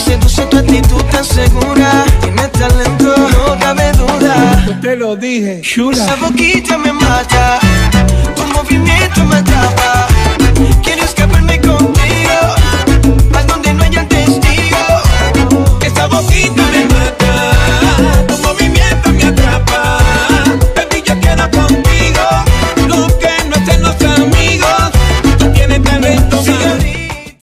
seduce tu actitud tan segura. Tiene talento, no cabe duda. Yo te lo dije, chula. Esa boquita me mata, tu movimiento me atrapa.